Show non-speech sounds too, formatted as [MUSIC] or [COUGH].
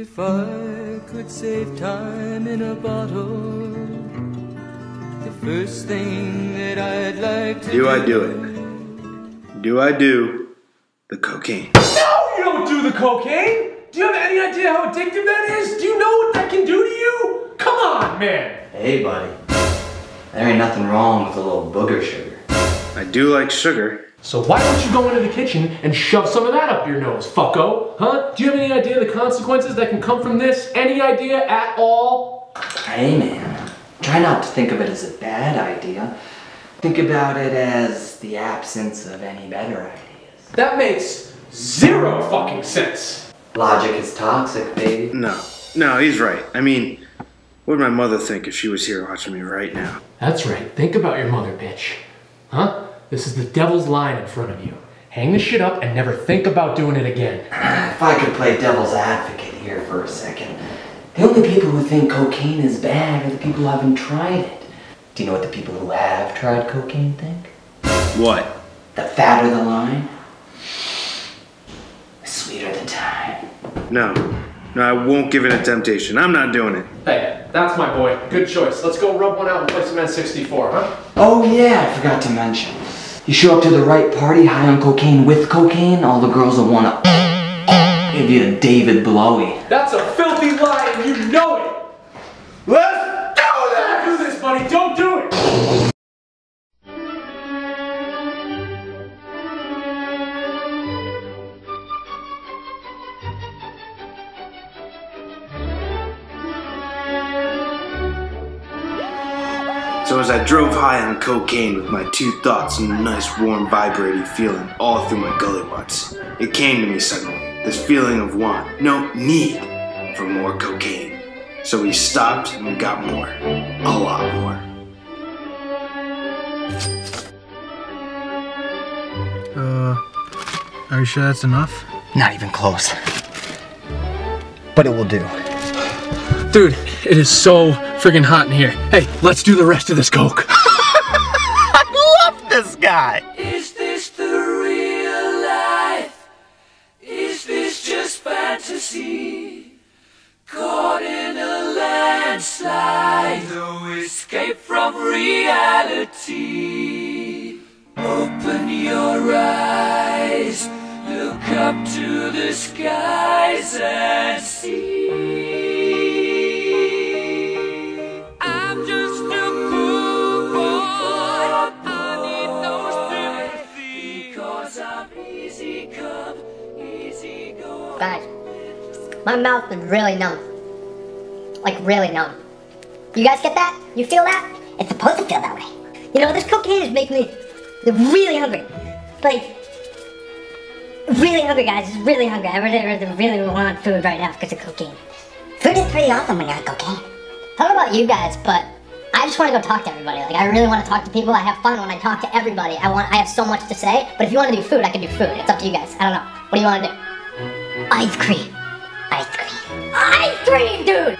If I could save time in a bottle, the first thing that I'd like to Do I do it? Do I do the cocaine? No, you don't do the cocaine! Do you have any idea how addictive that is? Do you know what that can do to you? Come on, man! Hey, buddy. There ain't nothing wrong with a little booger sugar. I do like sugar. So why don't you go into the kitchen and shove some of that up your nose, fucko? Huh? Do you have any idea the consequences that can come from this? Any idea at all? Hey, man. Try not to think of it as a bad idea. Think about it as the absence of any better ideas. That makes zero fucking sense. Logic is toxic, baby. No, no, he's right. I mean, what would my mother think if she was here watching me right now? That's right. Think about your mother, bitch. Huh? This is the devil's line in front of you. Hang the shit up and never think about doing it again. If I could play devil's advocate here for a second, the only people who think cocaine is bad are the people who haven't tried it. Do you know what the people who have tried cocaine think? What? The fatter the line, the sweeter the time. No, no, I won't give in to temptation. I'm not doing it. Hey, that's my boy. Good choice. Let's go rub one out and play some N64, huh? Oh yeah, I forgot to mention. You show up to the right party high on cocaine with cocaine, all the girls will wanna give you a David Blowy. That's a filthy lie and you know So as I drove high on cocaine with my two thoughts and a nice warm vibrating feeling all through my gully butts, it came to me suddenly, this feeling of want, no, need for more cocaine. So we stopped and we got more. A lot more. Uh, are you sure that's enough? Not even close. But it will do. Dude, it is so friggin' hot in here. Hey, let's do the rest of this coke. [LAUGHS] I love this guy! Is this the real life? Is this just fantasy? Caught in a landslide, no escape from reality. Open your eyes, look up to the skies and see. My mouth is really numb. Like, really numb. You guys get that? You feel that? It's supposed to feel that way. You know, this cocaine is making me really hungry. Like, really hungry, guys. Really hungry. I really, really, really want food right now because of cocaine. Food is pretty awesome when you're on cocaine. I don't know about you guys, but I just want to go talk to everybody. Like, I really want to talk to people. I have fun when I talk to everybody. I want, I have so much to say. But if you want to do food, I can do food. It's up to you guys. I don't know. What do you want to do? Ice cream. Cream, dude!